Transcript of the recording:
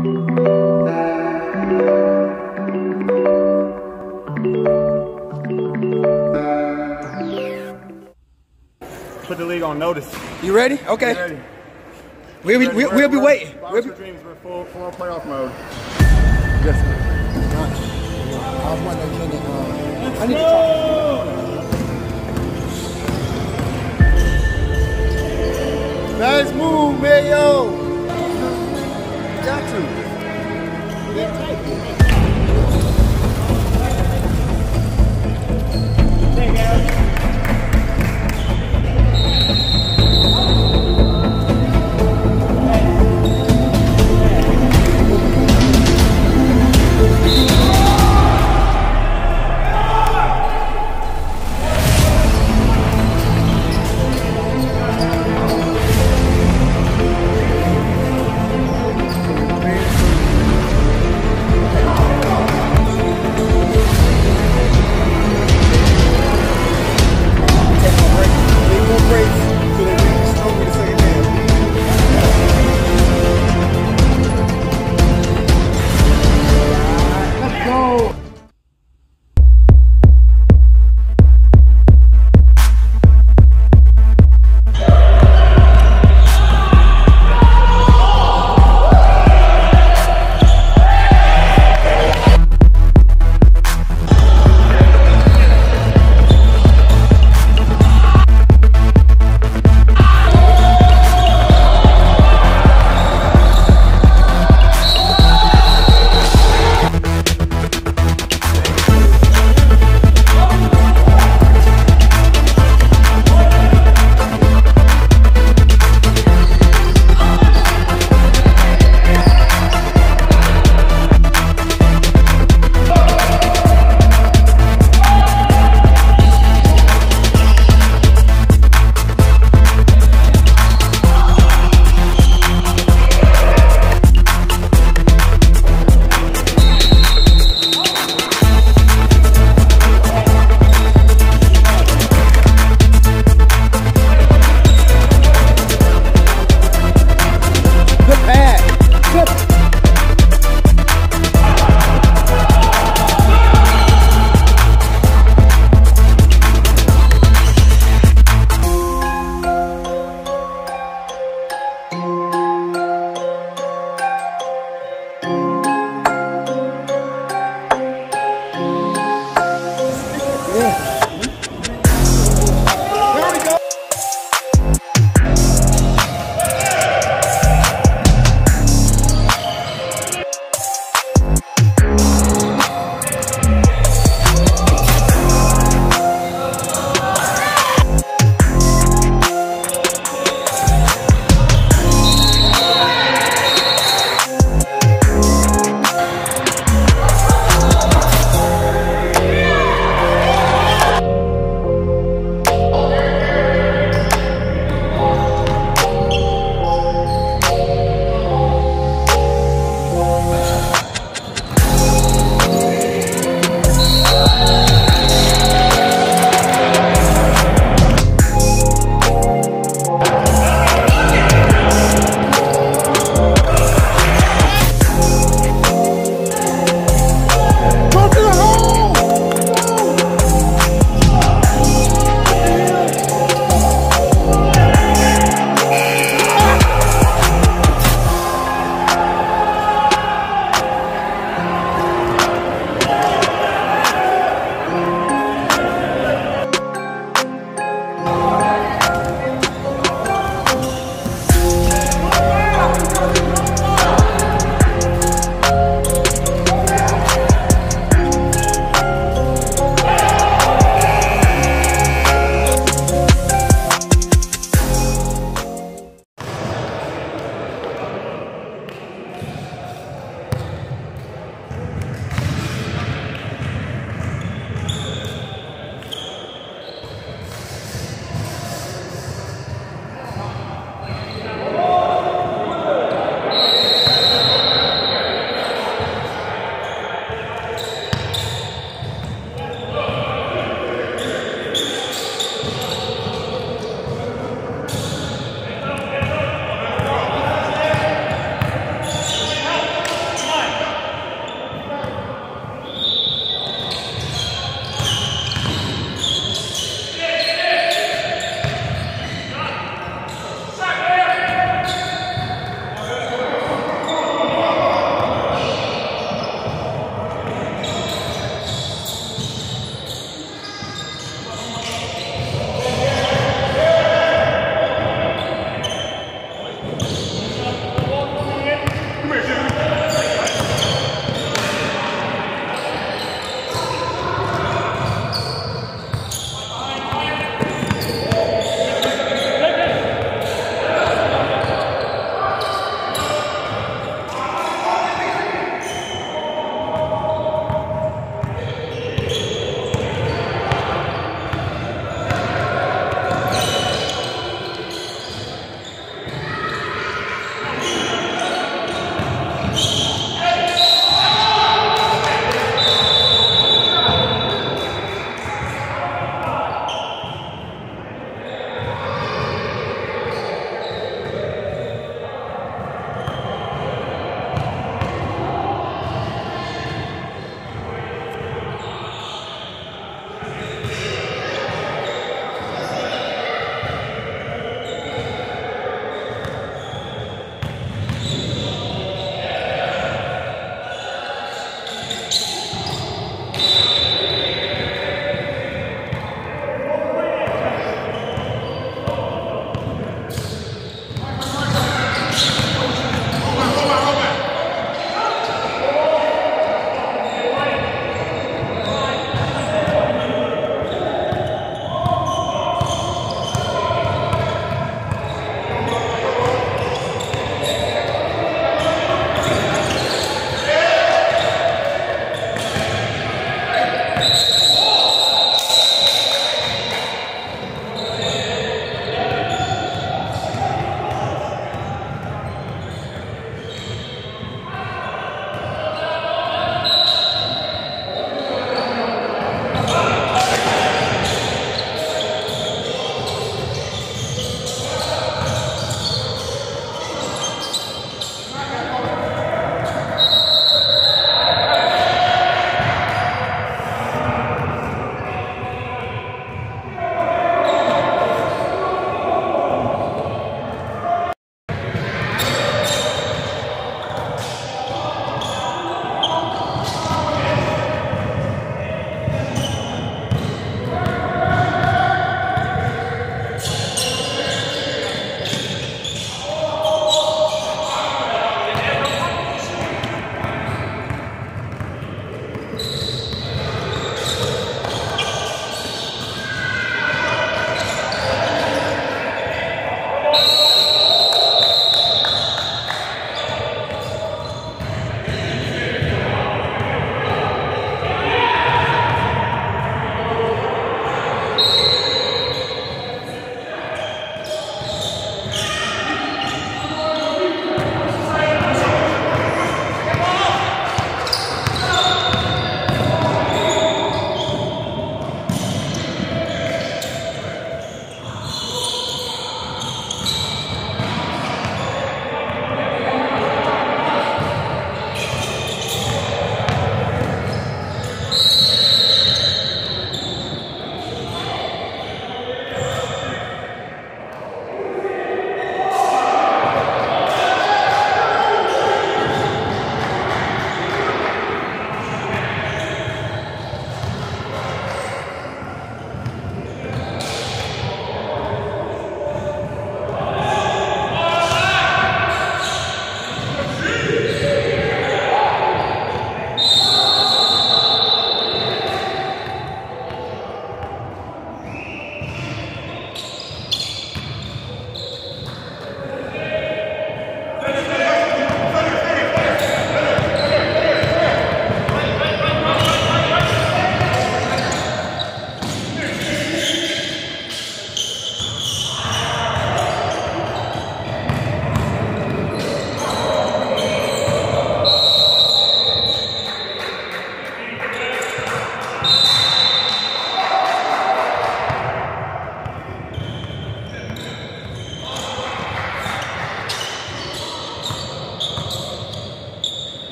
Put the league on notice. You ready? Okay. Ready. We'll be, we'll, we'll be waiting. We'll be... Dreams, we're full, full playoff mode. yes, I was wondering, can it, uh, I need to talk. Nice move, Mayo. Thank you.